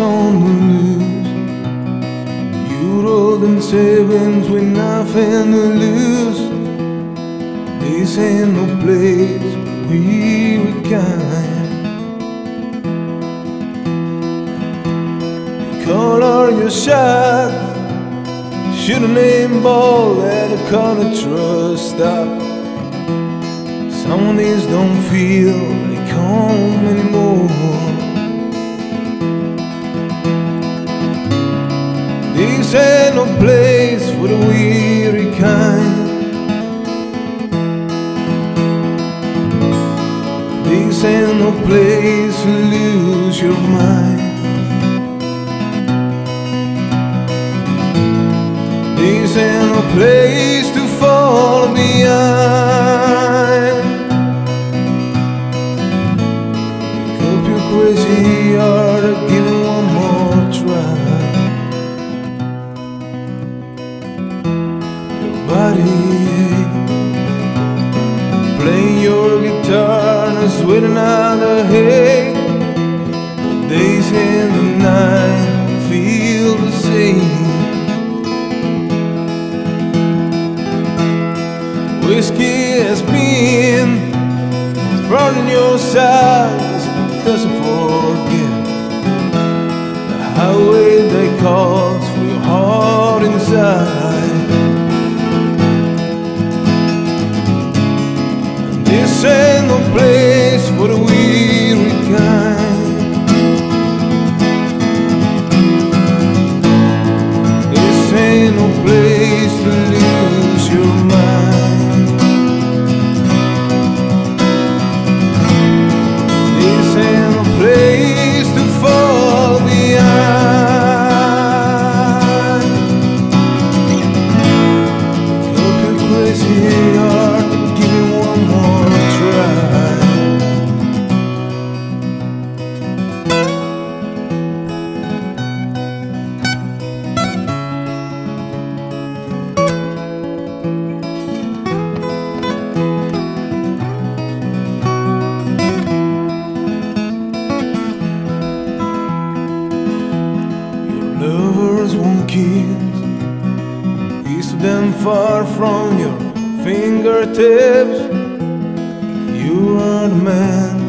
on the. You rolled in sevens with nothing to lose. This ain't no place we were kind. All your shots. Shoot a name ball let a corner trust stop. Some of these don't feel This ain't no place for the weary kind. This ain't no place to lose your mind. This ain't no place to fall behind. Playing your guitar and sweat another hay. Days in the night feel the same. Whiskey has been thrown your sides, doesn't forget the highway that calls lovers won't kiss. Them far from your fingertips. You are the man